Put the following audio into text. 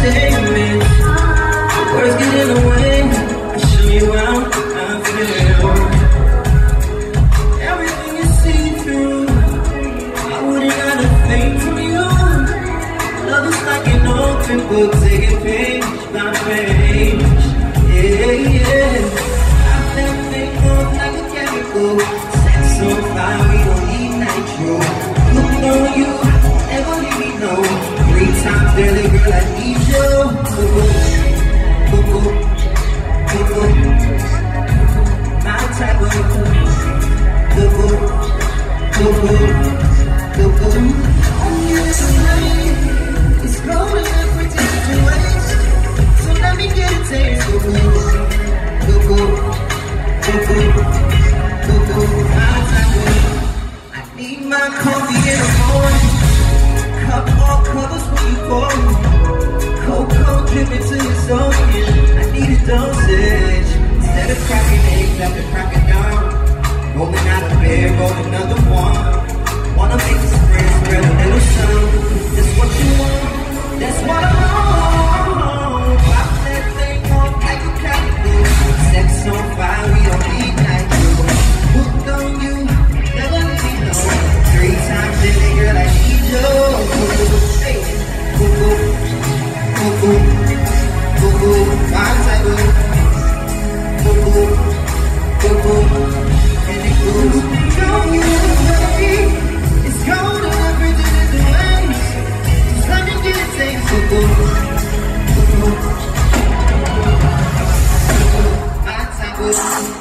Words get in the way. I show you how I feel. Everything you see through. I wouldn't have a thing from you. Love is like an open book, taking page by page. Yeah, yeah. I like a chemical. Sex so fire, we don't need nitro. Girl, I need you. Ooh, ooh, ooh, ooh. My type of ooh, ooh, ooh, ooh, ooh, ooh. I'm. It's up different ways. So let me get a taste. Ooh, ooh, ooh, ooh, ooh. My type of I need my coffee in the morning. Cup all covers. dosage. Instead of cracking eggs after cracking down, rolling out of bed, roll another one. Thank.